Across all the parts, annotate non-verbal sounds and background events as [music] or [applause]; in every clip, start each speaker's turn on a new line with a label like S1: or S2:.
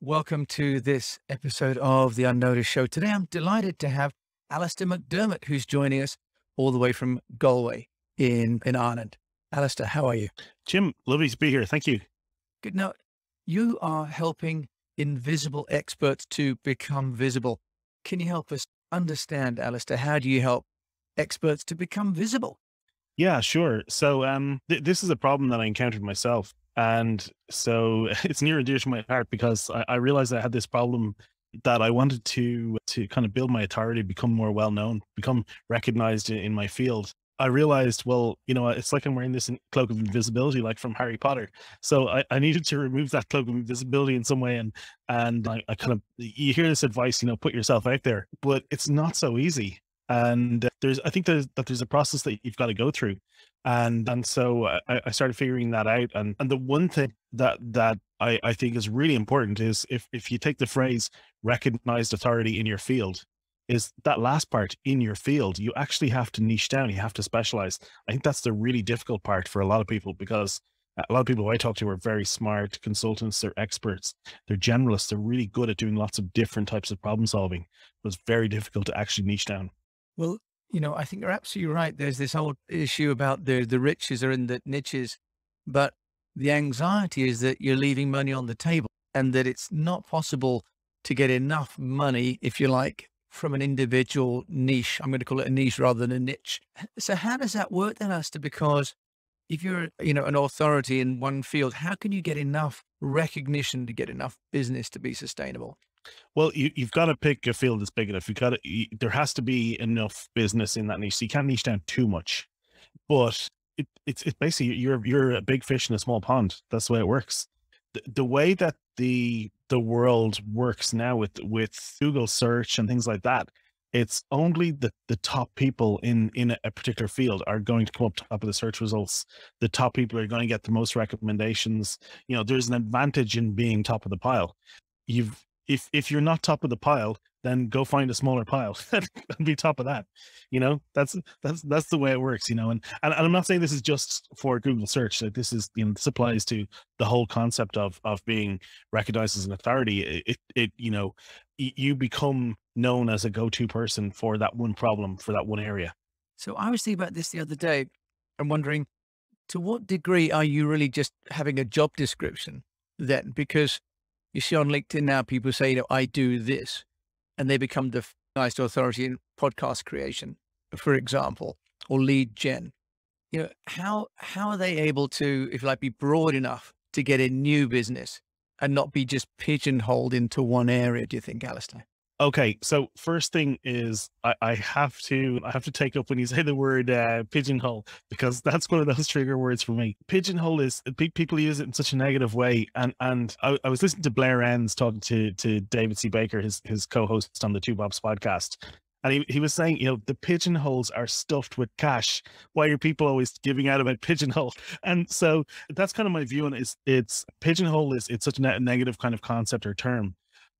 S1: Welcome to this episode of the Unnoticed Show. Today, I'm delighted to have Alastair McDermott, who's joining us all the way from Galway in, in Ireland. Alastair, how are you?
S2: Jim, lovely to be here. Thank you.
S1: Good. Now, you are helping invisible experts to become visible. Can you help us understand, Alastair, how do you help experts to become visible?
S2: Yeah, sure. So, um, th- this is a problem that I encountered myself. And so [laughs] it's near and dear to my heart because I, I realized I had this problem that I wanted to to kind of build my authority, become more well known, become recognized in, in my field. I realized, well, you know, it's like I'm wearing this cloak of invisibility, like from Harry Potter. So I, I needed to remove that cloak of invisibility in some way. And and I, I kind of you hear this advice, you know, put yourself out there, but it's not so easy. And uh, there's, I think there's that there's a process that you've got to go through, and and so I, I started figuring that out. And and the one thing that that I I think is really important is if if you take the phrase recognized authority in your field, is that last part in your field, you actually have to niche down, you have to specialize. I think that's the really difficult part for a lot of people because a lot of people I talk to are very smart consultants, they're experts, they're generalists, they're really good at doing lots of different types of problem solving, but it's very difficult to actually niche down.
S1: Well, you know, I think you're absolutely right. There's this whole issue about the the riches are in the niches, but the anxiety is that you're leaving money on the table and that it's not possible to get enough money, if you like, from an individual niche. I'm going to call it a niche rather than a niche. So how does that work then, Asta? Because if you're, you know, an authority in one field, how can you get enough recognition to get enough business to be sustainable?
S2: Well, you, you've got to pick a field that's big enough. You've got to, you, there has to be enough business in that niche. So you can't niche down too much, but it, it's, it's basically you're, you're a big fish in a small pond. That's the way it works. The, the way that the, the world works now with, with Google search and things like that, it's only the, the top people in, in a particular field are going to come up top of the search results. The top people are going to get the most recommendations. You know, there's an advantage in being top of the pile. You've if if you're not top of the pile, then go find a smaller pile [laughs] and be top of that. You know, that's that's that's the way it works. You know, and, and and I'm not saying this is just for Google search. Like this is you know this applies to the whole concept of of being recognized as an authority. It it, it you know you become known as a go-to person for that one problem for that one area.
S1: So I was thinking about this the other day. I'm wondering to what degree are you really just having a job description then? Because you see on LinkedIn now, people say, you know, I do this, and they become the highest authority in podcast creation, for example, or lead gen. You know, how how are they able to, if like, be broad enough to get in new business and not be just pigeonholed into one area? Do you think, Alastair?
S2: Okay, so first thing is I, I, have to I have to take up when you say the word uh, pigeonhole because that's one of those trigger words for me. Pigeonhole is people use it in such a negative way, and and I, I was listening to Blair Enns talking to to David C Baker, his his co-host on the Two Bobs podcast, and he, he was saying, you know, the pigeonholes are stuffed with cash. Why are people always giving out about pigeonhole? [laughs] And so that's kind of my view on it. Is it's pigeonhole is it's such a negative kind of concept or term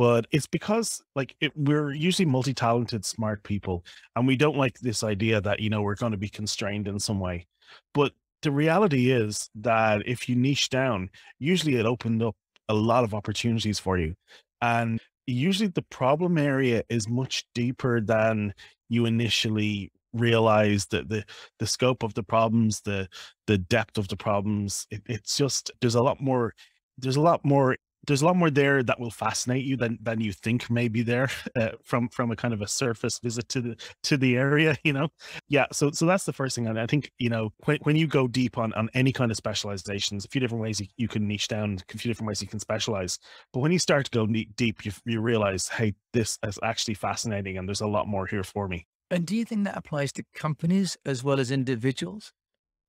S2: but it's because like it, we're usually multi-talented smart people and we don't like this idea that you know we're going to be constrained in some way. But the reality is that if you niche down usually it opened up a lot of opportunities for you and usually the problem area is much deeper than you initially realize that the the scope of the problems the the depth of the problems. It, it's just there's a lot more there's a lot more there's a lot more there that will fascinate you than than you think may be there [laughs] uh, from from a kind of a surface visit to the to the area [laughs] you know? Yeah so so that's the first thing and i think you know when, when you go deep on on any kind of specializations a few different ways you, you can niche down a few different ways you can specialize. But when you start to go deep you, you realize hey this is actually fascinating and there's a lot more here for me.
S1: And do you think that applies to companies as well as individuals?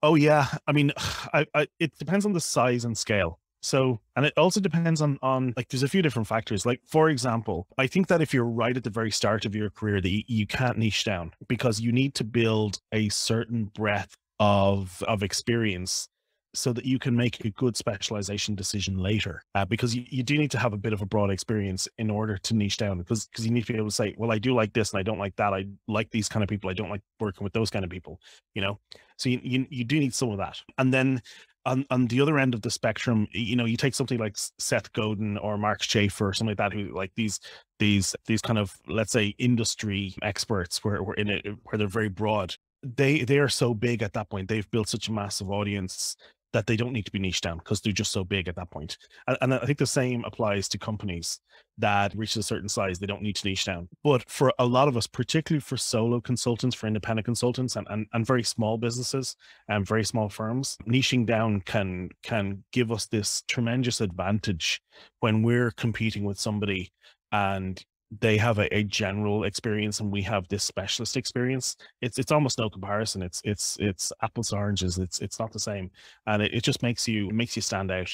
S2: Oh yeah. I mean [sighs] I, I, it depends on the size and scale so, and it also depends on on like there's a few different factors. Like for example, I think that if you're right at the very start of your career, that you, you can't niche down because you need to build a certain breadth of of experience so that you can make a good specialization decision later uh, because you, you do need to have a bit of a broad experience in order to niche down because because you need to be able to say well i do like this and i don't like that. I like these kind of people. I don't like working with those kind of people you know? So you, you, you do need some of that. And then on on the other end of the spectrum, you know, you take something like Seth Godin or Mark Schaefer or something like that, who like these these these kind of let's say industry experts where where in it where they're very broad. They they are so big at that point. They've built such a massive audience that they don't need to be niche down because they're just so big at that point. And, and, I think the same applies to companies that reach a certain size. They don't need to niche down. But for a lot of us, particularly for solo consultants, for independent consultants and, and, and very small businesses and very small firms, niching down can can give us this tremendous advantage when we're competing with somebody and they have a, a, general experience and we have this specialist experience it's it's almost no comparison it's it's it's apples to oranges it's it's not the same and it, it just makes you makes you stand out.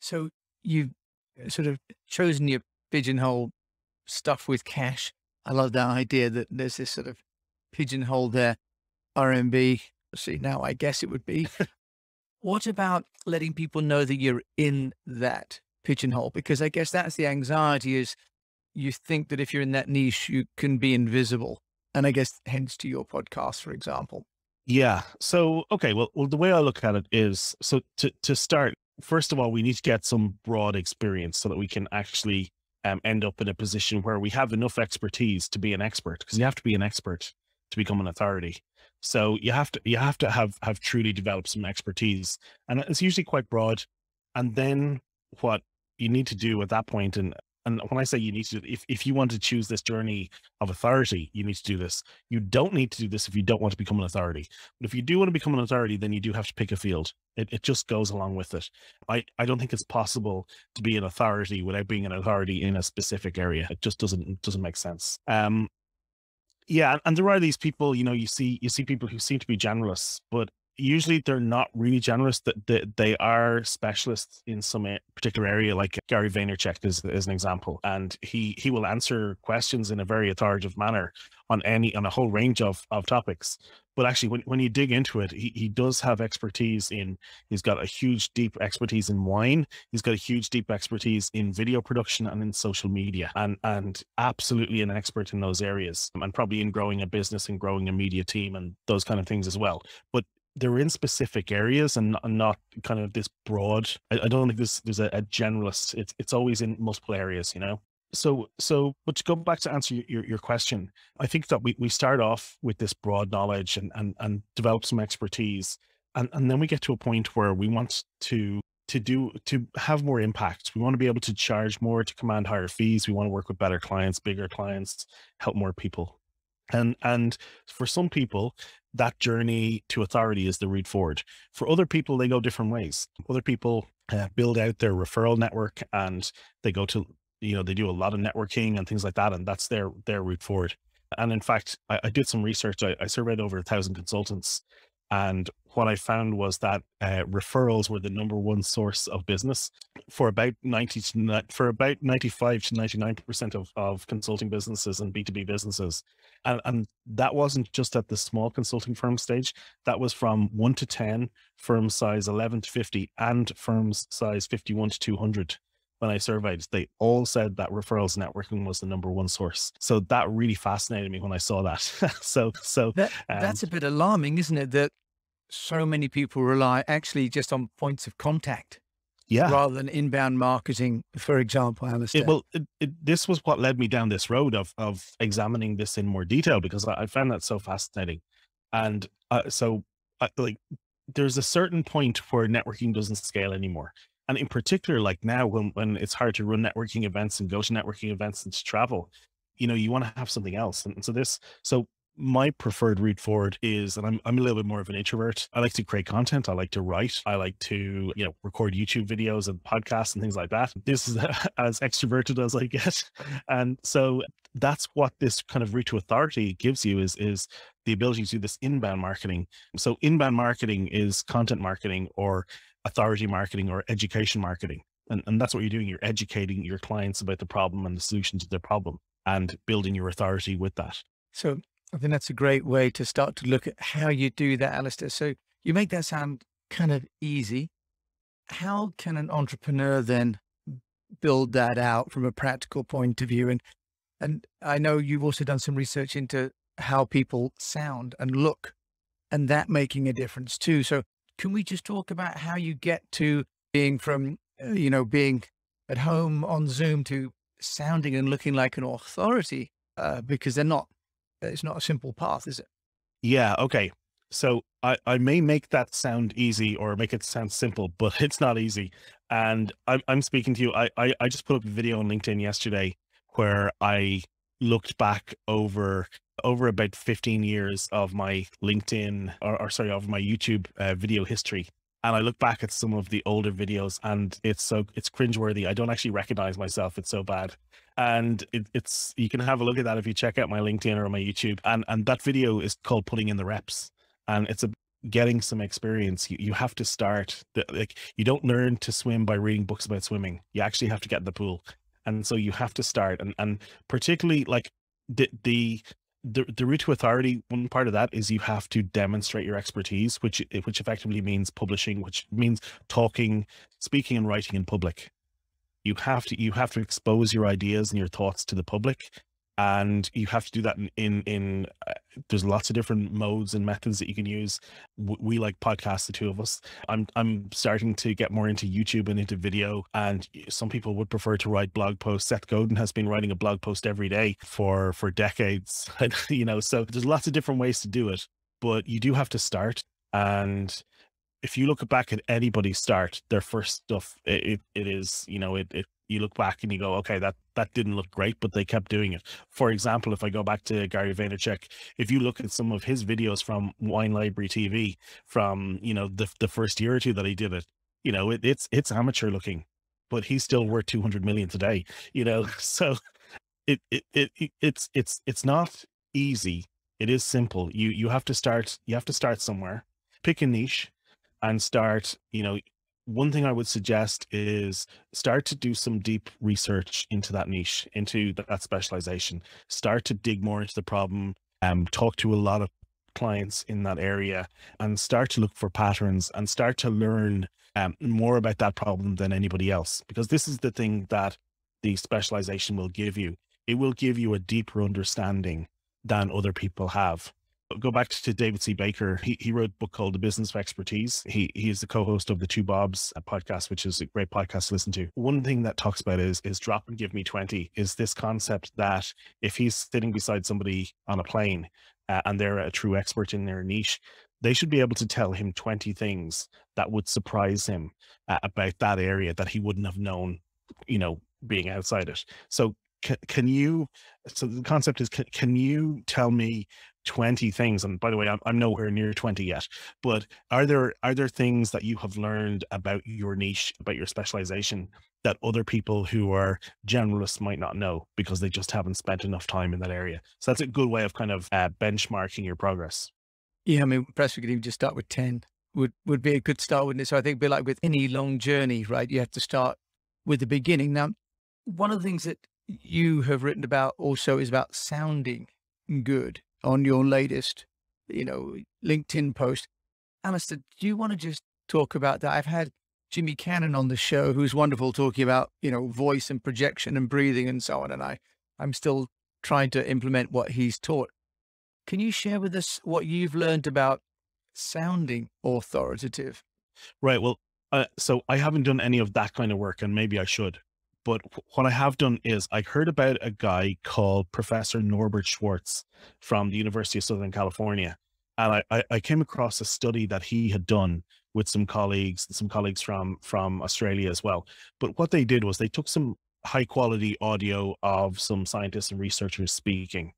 S1: So you've uh, sort of chosen your pigeonhole stuff with cash. I love that idea that there's this sort of pigeonhole there rmb see now i guess it would be. [laughs] What about letting people know that you're in that pigeonhole? Because i guess that's the anxiety is you think that if you're in that niche, you can be invisible. And I guess hence to your podcast, for example.
S2: Yeah. So, okay. Well, well, the way I look at it is so to, to start, first of all, we need to get some broad experience so that we can actually um, end up in a position where we have enough expertise to be an expert because you have to be an expert to become an authority. So you have to, you have to have, have truly developed some expertise and it's usually quite broad. And then what you need to do at that point, and and when I say you need to, if, if you want to choose this journey of authority, you need to do this. You don't need to do this if you don't want to become an authority. But if you do want to become an authority, then you do have to pick a field. It, it just goes along with it. I, I don't think it's possible to be an authority without being an authority in a specific area. It just doesn't doesn't make sense. Um, yeah, and there are these people, you know, you see you see people who seem to be generalists, but usually they're not really generous that they, they, are specialists in some particular area like gary vaynerchuk is, is an example. And he he will answer questions in a very authoritative manner on any on a whole range of of topics. But actually when, when you dig into it he, he does have expertise in he's got a huge deep expertise in wine. He's got a huge deep expertise in video production and in social media and and absolutely an expert in those areas and probably in growing a business and growing a media team and those kind of things as well. But they're in specific areas and not, not kind of this broad. I, I don't think there's there's a, a, generalist. It's it's always in multiple areas, you know. So so, but to go back to answer your your question, I think that we we start off with this broad knowledge and and and develop some expertise, and and then we get to a point where we want to to do to have more impact. We want to be able to charge more to command higher fees. We want to work with better clients, bigger clients, help more people. And and for some people, that journey to authority is the route forward. For other people, they go different ways. Other people uh, build out their referral network and they go to, you know, they do a lot of networking and things like that, and that's their their route forward. And in fact, I, I did some research. I, I surveyed over a thousand consultants, and what I found was that uh, referrals were the number one source of business for about 90 to, for about 95 to 99% of, of consulting businesses and B2B businesses. And, and that wasn't just at the small consulting firm stage. That was from one to 10, firm size 11 to 50 and firms size 51 to 200 when I surveyed, they all said that referrals networking was the number one source. So that really fascinated me when I saw that. [laughs] so, so
S1: that, um, that's a bit alarming, isn't it? That so many people rely actually just on points of contact.
S2: Yeah.
S1: Rather than inbound marketing, for example, Alastair.
S2: It, well, it, it, this was what led me down this road of of examining this in more detail because I, I found that so fascinating. And uh, so, uh, like, there's a certain point where networking doesn't scale anymore. And in particular, like now, when, when it's hard to run networking events and go to networking events and to travel, you know, you want to have something else. And so this, so my preferred route forward is, and I'm, I'm a little bit more of an introvert. I like to create content. I like to write. I like to, you know, record YouTube videos and podcasts and things like that. [laughs] This is [laughs] as extroverted as I get. And so that's what this kind of route to authority gives you is, is the ability to do this inbound marketing. So inbound marketing is content marketing or authority marketing or education marketing. And, and that's what you're doing. You're educating your clients about the problem and the solution to their problem and building your authority with that.
S1: So I think that's a great way to start to look at how you do that, Alastair. So you make that sound kind of easy. How can an entrepreneur then build that out from a practical point of view? And and I know you've also done some research into how people sound and look, and that making a difference too. So can we just talk about how you get to being from, uh, you know, being at home on Zoom to sounding and looking like an authority? Uh, because they're not, it's not a simple path, is it?
S2: Yeah. Okay. So I, I may make that sound easy or make it sound simple, [laughs] but it's not easy. And I'm, I'm speaking to you. I, I, I just put up a video on LinkedIn yesterday where I looked back over over about 15 years of my LinkedIn or, or sorry, of my YouTube uh, video history. And I look back at some of the older videos and it's so, it's cringeworthy. I don't actually recognize myself. It's so bad. And it, it's, you can have a look at that if you check out my LinkedIn or my YouTube. And, and that video is called putting in the reps. And it's a, getting some experience. You, you have to start the, like, you don't learn to swim by reading books about swimming. You actually have to get in the pool and so you have to start and and particularly like the the the, the route to authority one part of that is you have to demonstrate your expertise which which effectively means publishing which means talking speaking and writing in public. You have to you have to expose your ideas and your thoughts to the public and you have to do that in in, in uh, there's lots of different modes and methods that you can use. We, we like podcasts the two of us. I'm i'm starting to get more into youtube and into video and some people would prefer to write blog posts. Seth godin has been writing a blog post every day for for decades [laughs] you know so there's lots of different ways to do it but you do have to start and if you look back at anybody's start their first stuff it, it, it is you know it, it you look back and you go, okay, that that didn't look great, but they kept doing it. For example, if I go back to Gary Vaynerchuk, if you look at some of his videos from Wine Library TV from you know the the first year or two that he did it, you know it, it's it's amateur looking, but he's still worth two hundred million today. You know, [laughs] so it, it it it's it's it's not easy. It is simple. You you have to start. You have to start somewhere. Pick a niche and start you know one thing I would suggest is start to do some deep research into that niche, into that specialization. Start to dig more into the problem, um, talk to a lot of clients in that area, and start to look for patterns and start to learn um, more about that problem than anybody else. Because this is the thing that the specialization will give you. It will give you a deeper understanding than other people have go back to David C. Baker. He, he wrote a book called The Business of Expertise. He he is the co-host of the Two Bobs podcast, which is a great podcast to listen to. One thing that talks about is is drop and give me 20 is this concept that if he's sitting beside somebody on a plane uh, and they're a true expert in their niche, they should be able to tell him 20 things that would surprise him uh, about that area that he wouldn't have known, you know, being outside it. So can, can you so the concept is can, can you tell me 20 things and by the way I'm, I'm nowhere near 20 yet but are there are there things that you have learned about your niche about your specialization that other people who are generalists might not know because they just haven't spent enough time in that area? So that's a good way of kind of uh, benchmarking your progress.
S1: Yeah i mean perhaps we could even just start with 10 would would be a good start wouldn't it? So i think be like with any long journey right? You have to start with the beginning. Now one of the things that you have written about also is about sounding good on your latest, you know, LinkedIn post. Alastair, do you want to just talk about that? I've had Jimmy Cannon on the show, who's wonderful, talking about, you know, voice and projection and breathing and so on. And I, I'm still trying to implement what he's taught. Can you share with us what you've learned about sounding authoritative?
S2: Right. Well, uh, so I haven't done any of that kind of work, and maybe I should. But what I have done is I heard about a guy called Professor Norbert Schwarz from the University of Southern California. And I, I came across a study that he had done with some colleagues, some colleagues from, from Australia as well. But what they did was they took some high quality audio of some scientists and researchers speaking.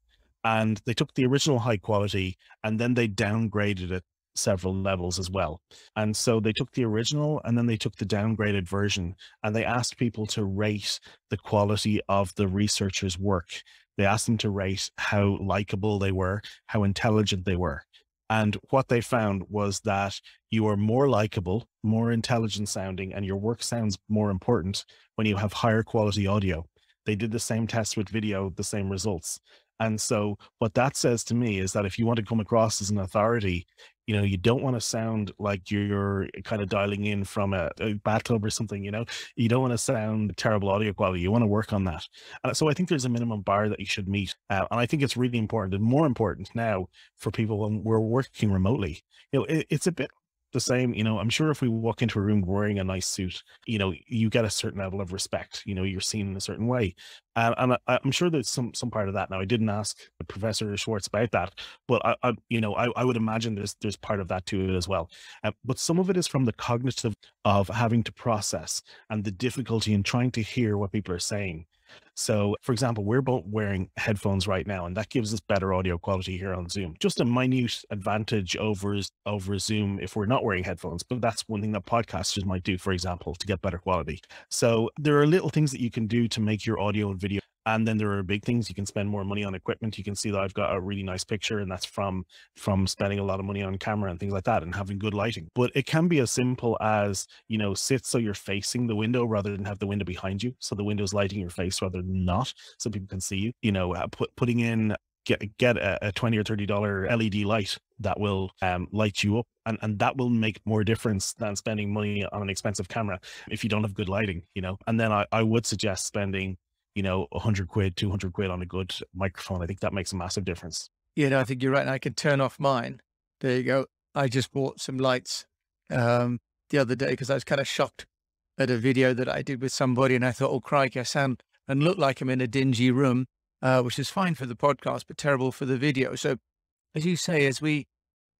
S2: And they took the original high quality and then they downgraded it several levels as well. And so they took the original and then they took the downgraded version and they asked people to rate the quality of the researchers' work. They asked them to rate how likable they were, how intelligent they were. And what they found was that you are more likable, more intelligent sounding, and your work sounds more important when you have higher quality audio. They did the same test with video, the same results. And so what that says to me is that if you want to come across as an authority, you know, you don't want to sound like you're kind of dialing in from a, a bathtub or something, you know, you don't want to sound terrible audio quality. You want to work on that. And so I think there's a minimum bar that you should meet. Uh, and I think it's really important and more important now for people when we're working remotely. You know, it, it's a bit the same. You know, I'm sure if we walk into a room wearing a nice suit, you know, you get a certain level of respect. You know, you're seen in a certain way, and, I, am sure there's some some part of that. Now, I didn't ask Professor Schwarz about that, but I, I you know, I, I would imagine there's there's part of that to it as well. Uh, but some of it is from the cognitive of having to process and the difficulty in trying to hear what people are saying. So, for example, we're both wearing headphones right now, and that gives us better audio quality here on Zoom. Just a minute advantage over over Zoom if we're not wearing headphones, but that's one thing that podcasters might do, for example, to get better quality. So, there are little things that you can do to make your audio and video and then there are big things you can spend more money on equipment. You can see that i've got a really nice picture and that's from from spending a lot of money on camera and things like that and having good lighting. But it can be as simple as you know sit so you're facing the window rather than have the window behind you. So the window's lighting your face rather than not so people can see you. You know uh, put, putting in get get a, a 20 or 30 dollar led light that will um, light you up and, and that will make more difference than spending money on an expensive camera if you don't have good lighting you know? And then i, I would suggest spending you know, 100 quid, 200 quid on a good microphone. I think that makes a massive difference.
S1: Yeah, no, I think you're right. And I can turn off mine. There you go. I just bought some lights um, the other day because I was kind of shocked at a video that I did with somebody. And I thought, oh, crikey, I sound and look like I'm in a dingy room, uh, which is fine for the podcast, but terrible for the video. So, as you say, as we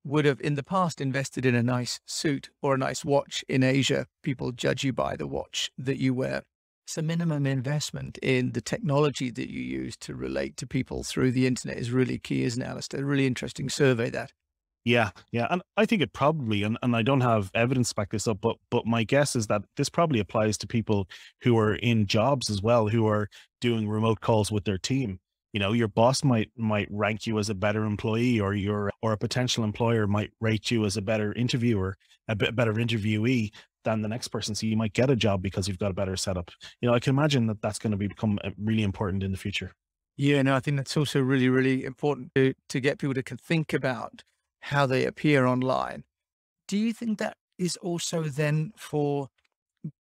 S1: would have in the past invested in a nice suit or a nice watch in Asia, people judge you by the watch that you wear. So minimum investment in the technology that you use to relate to people through the internet is really key, isn't it, Alastair? Really interesting survey that.
S2: Yeah, yeah. And I think it probably, and, and I don't have evidence to back this up, but but my guess is that this probably applies to people who are in jobs as well, who are doing remote calls with their team. You know, your boss might might rank you as a better employee, or your or a potential employer might rate you as a better interviewer, a better interviewee than the next person. So you might get a job because you've got a better setup. You know, I can imagine that that's going to become uh, really important in the future.
S1: Yeah, no, I think that's also really, really important to, to get people to think about how they appear online. Do you think that is also then for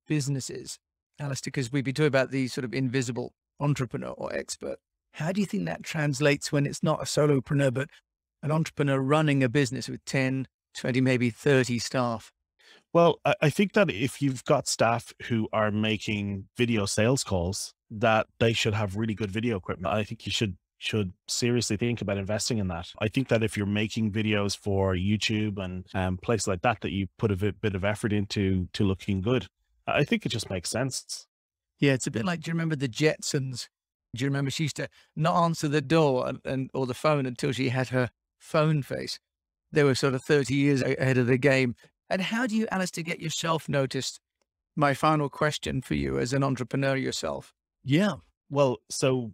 S1: businesses, Alastair? Because we've been talking about the sort of invisible entrepreneur or expert. How do you think that translates when it's not a solopreneur, but an entrepreneur running a business with 10, 20, maybe 30 staff?
S2: Well, I, I think that if you've got staff who are making video sales calls, that they should have really good video equipment. I think you should should seriously think about investing in that. I think that if you're making videos for YouTube and um, places like that, that you put a bit, of effort into to looking good, I think it just makes sense.
S1: Yeah, it's a bit like, do you remember the Jetsons? Do you remember she used to not answer the door and, and or the phone until she had her phone face? They were sort of 30 years ahead of the game. And how do you, Alastair, get yourself noticed? My final question for you as an entrepreneur yourself.
S2: Yeah. Well, so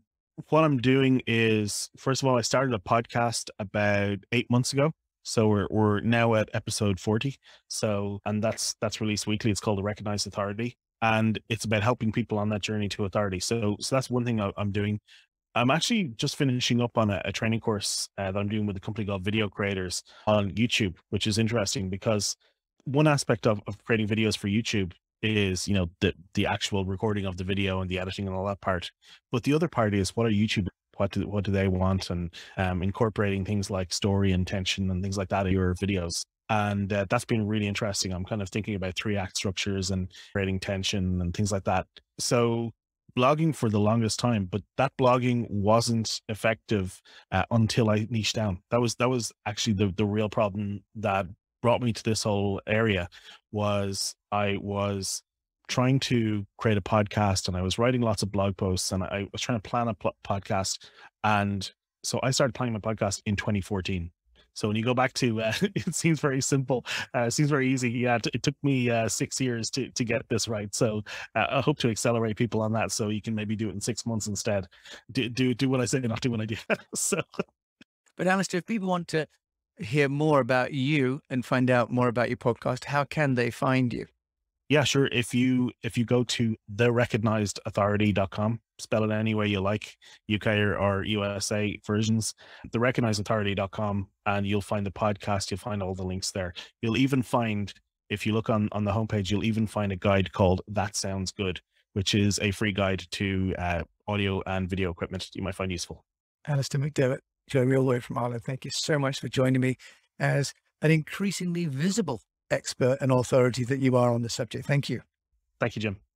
S2: what I'm doing is, first of all, I started a podcast about eight months ago. So we're we're now at episode 40. So and that's that's released weekly. It's called the Recognized Authority. And it's about helping people on that journey to authority. So so that's one thing I'm doing. I'm actually just finishing up on a, a training course uh, that I'm doing with a company called Video Creators on YouTube, which is interesting because one aspect of, of creating videos for YouTube is, you know, the the actual recording of the video and the editing and all that part. But the other part is what are YouTube what do what do they want and um, incorporating things like story and tension and things like that in your videos. And uh, that's been really interesting. I'm kind of thinking about three act structures and creating tension and things like that. So blogging for the longest time, but that blogging wasn't effective uh, until I niched down. That was that was actually the the real problem that brought me to this whole area was I was trying to create a podcast and I was writing lots of blog posts and I was trying to plan a podcast. And so I started planning my podcast in 2014. So when you go back to, uh, [laughs] it seems very simple. Uh, it seems very easy. Yeah, it, it took me uh, six years to to get this right. So uh, I hope to accelerate people on that. So you can maybe do it in six months instead. Do do, do what I say, not do what I do. [laughs] so,
S1: but Alastair, if people want to hear more about you and find out more about your podcast, how can they find you?
S2: Yeah, sure. If you if you go to therecognizedauthority.com, spell it any way you like, UK or, or USA versions, therecognizedauthority.com, and you'll find the podcast, you'll find all the links there. You'll even find, if you look on, on the homepage, you'll even find a guide called That Sounds Good, which is a free guide to uh, audio and video equipment you might find useful.
S1: Alastair McDermott, the way from Ireland. Thank you so much for joining me as an increasingly visible expert and authority that you are on the subject. Thank you.
S2: Thank you, Jim.